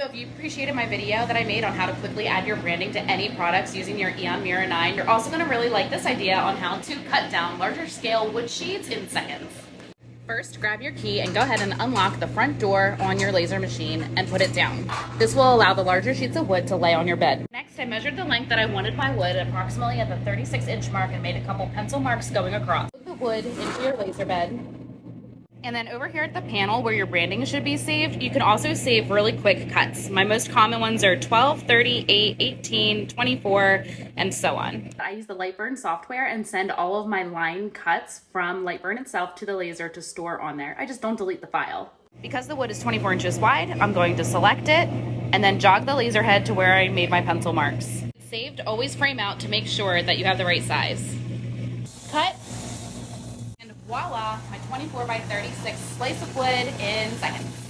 So if you appreciated my video that I made on how to quickly add your branding to any products using your Aeon Mira 9, you're also gonna really like this idea on how to cut down larger scale wood sheets in seconds. First, grab your key and go ahead and unlock the front door on your laser machine and put it down. This will allow the larger sheets of wood to lay on your bed. Next, I measured the length that I wanted my wood approximately at the 36 inch mark and made a couple pencil marks going across. Put the wood into your laser bed and then over here at the panel where your branding should be saved, you can also save really quick cuts. My most common ones are 12, 30, 8, 18, 24, and so on. I use the Lightburn software and send all of my line cuts from Lightburn itself to the laser to store on there. I just don't delete the file. Because the wood is 24 inches wide, I'm going to select it and then jog the laser head to where I made my pencil marks. Saved, always frame out to make sure that you have the right size. Cut, voila, my 24 by 36 slice of wood in seconds.